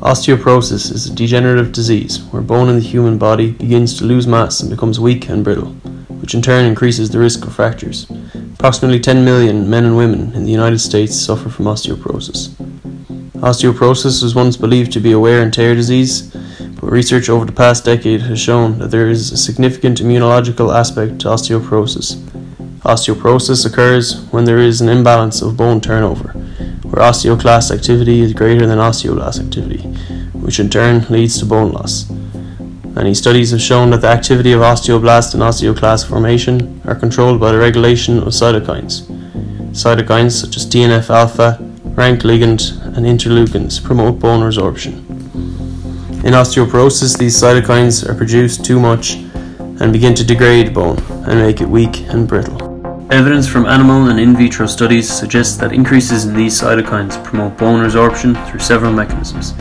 Osteoporosis is a degenerative disease where bone in the human body begins to lose mass and becomes weak and brittle, which in turn increases the risk of fractures. Approximately 10 million men and women in the United States suffer from osteoporosis. Osteoporosis was once believed to be a wear and tear disease, but research over the past decade has shown that there is a significant immunological aspect to osteoporosis. Osteoporosis occurs when there is an imbalance of bone turnover, where osteoclast activity is greater than osteoblast activity, which in turn leads to bone loss. Many studies have shown that the activity of osteoblast and osteoclast formation are controlled by the regulation of cytokines. Cytokines such as TNF alpha, rank ligand, and interleukins promote bone resorption. In osteoporosis, these cytokines are produced too much and begin to degrade bone and make it weak and brittle. Evidence from animal and in vitro studies suggests that increases in these cytokines promote bone resorption through several mechanisms,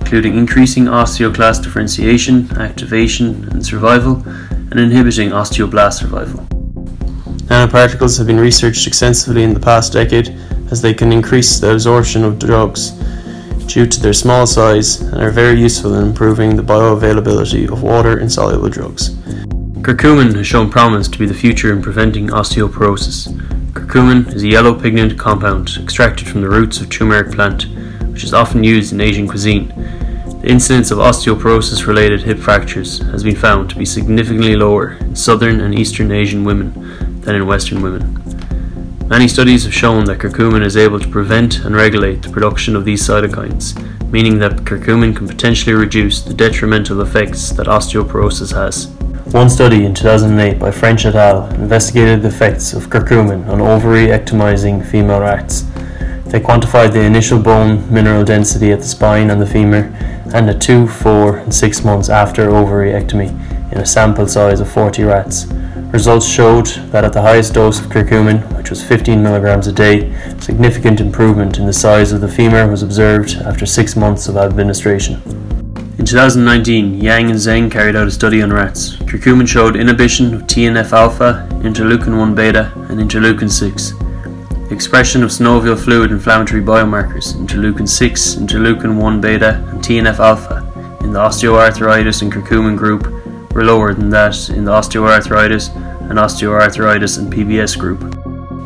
including increasing osteoclast differentiation, activation, and survival, and inhibiting osteoblast survival. Nanoparticles have been researched extensively in the past decade as they can increase the absorption of drugs due to their small size and are very useful in improving the bioavailability of water insoluble drugs. Curcumin has shown promise to be the future in preventing osteoporosis. Curcumin is a yellow pigment compound extracted from the roots of turmeric plant, which is often used in Asian cuisine. The incidence of osteoporosis related hip fractures has been found to be significantly lower in southern and eastern Asian women than in western women. Many studies have shown that curcumin is able to prevent and regulate the production of these cytokines, meaning that curcumin can potentially reduce the detrimental effects that osteoporosis has. One study in 2008 by French et al. investigated the effects of curcumin on ovariectomizing female rats. They quantified the initial bone mineral density at the spine and the femur and at 2, 4 and 6 months after ovariectomy in a sample size of 40 rats. Results showed that at the highest dose of curcumin, which was 15 mg a day, significant improvement in the size of the femur was observed after 6 months of administration. In 2019, Yang and Zheng carried out a study on rats. Curcumin showed inhibition of TNF alpha, interleukin 1 beta, and interleukin 6. expression of synovial fluid inflammatory biomarkers, interleukin 6, interleukin 1 beta, and TNF alpha, in the osteoarthritis and curcumin group were lower than that in the osteoarthritis and osteoarthritis and PBS group.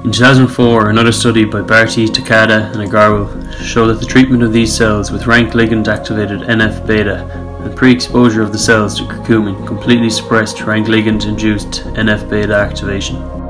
In 2004, another study by Bharti, Takada, and Aggarwal showed that the treatment of these cells with rank ligand activated NF beta and pre exposure of the cells to curcumin completely suppressed rank ligand induced NF beta activation.